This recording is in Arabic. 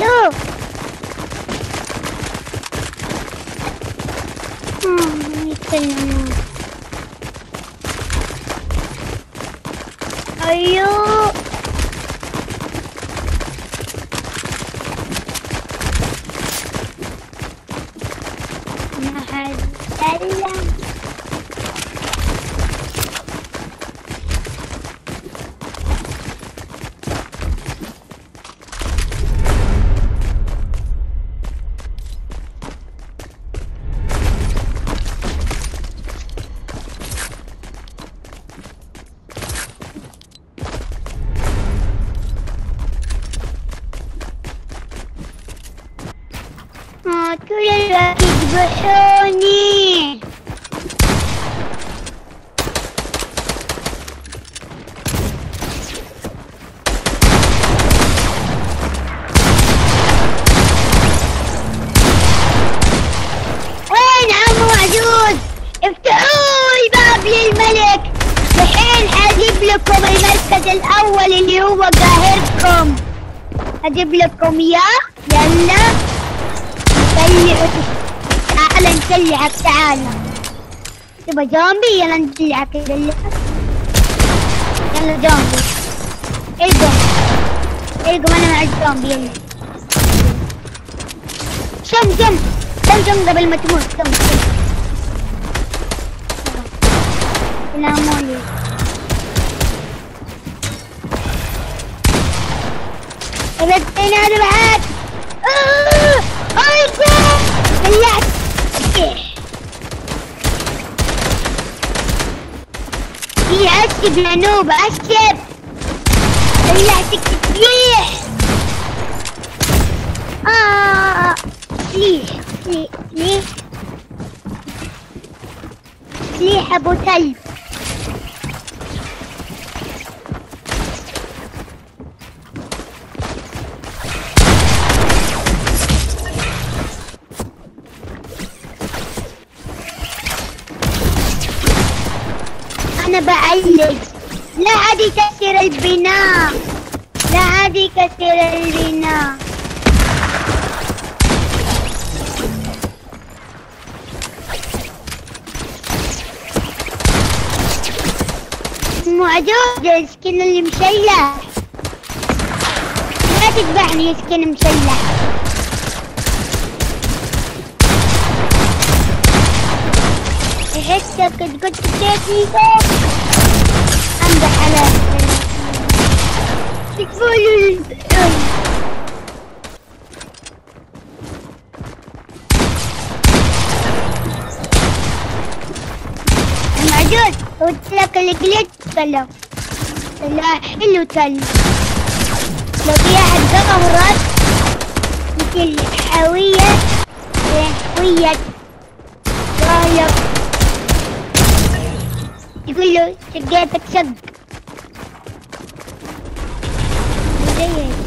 だよう。ん何てんのよあいよー كل الوقت يذبحوني وين عمو عجوز افتحوا الباب للملك الحين أجيب لكم المركز الأول اللي هو قاهركم أجيب لكم اياه يلا نسلحك تعال نسلحك تعال تبغى جومبي يلا نسلحك يلا جومبي القم القم أنا مع الجومبي يلا شم شم شم شم قبل ما تموت شم شم سلاموني ابد أنا بعد آه! اشب يا طلعتك تسليح آه تسليح تسليح تسليح تسليح أبو كلب أنا بعلق لا عاد يكسر البناء. لا عاد يكسر البناء. معجوز السكن اللي مشلح لا تذبحني سكن مشلح احسك قد تكفي امدح على تكفون معجوز قلت لك الجليد طلع طلع حلو طلع لو في أحد ظهرت مثل حاوية حاوية Ivulu, sige, taksag. Hindi eh.